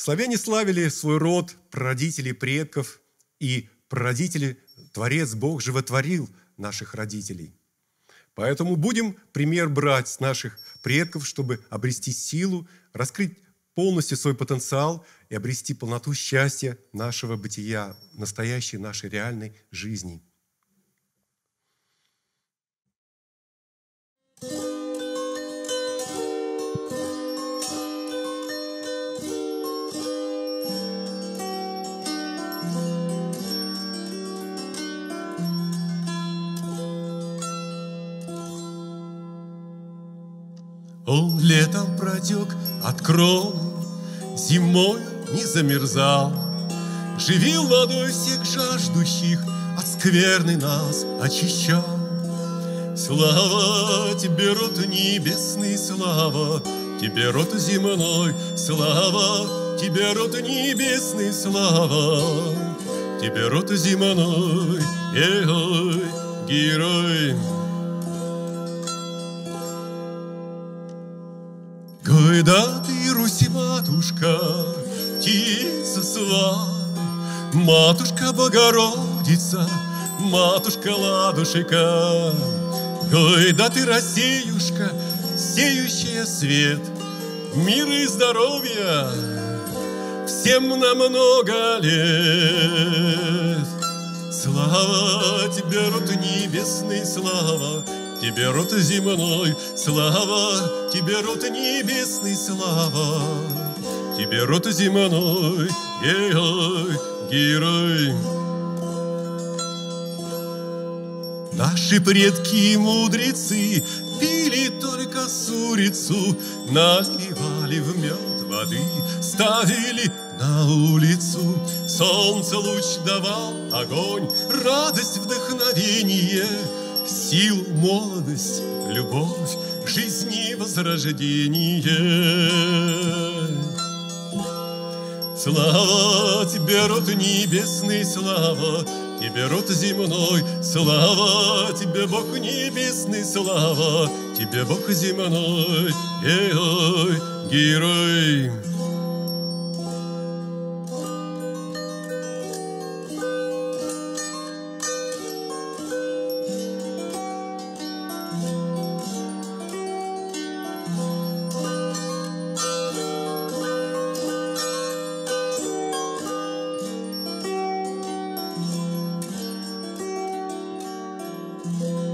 Славяне славили свой род, прародителей, предков, и прародители, Творец, Бог животворил наших родителей. Поэтому будем пример брать с наших предков, чтобы обрести силу, раскрыть полностью свой потенциал и обрести полноту счастья нашего бытия, настоящей нашей реальной жизни – Он летом протек от кроны, Зимой не замерзал. Живил водой всех жаждущих, От скверны нас очищал. Слава тебе, род небесный, слава тебе, род земной, слава тебе, род небесный, слава тебе, род земной, эй, герой. Когда ты, Руси, матушка, птица сва, Матушка Богородица, матушка ладушка, Когда ты, Россиюшка, сеющая свет, Мир и здоровья всем на много лет. Слава тебе, род небесный, слава, Тебе рот земной, слава, Тебе рот небесный, слава, Тебе рот земной, эй, герой. Наши предки мудрецы пили только сурицу, наливали в мед воды, ставили на улицу. Солнце луч давал огонь, радость, вдохновение — сил молодость, любовь, жизни возрождение. Слава тебе, род небесный, слава тебе, род земной, слава тебе, Бог небесный, слава тебе, Бог земной, эй, герой. Música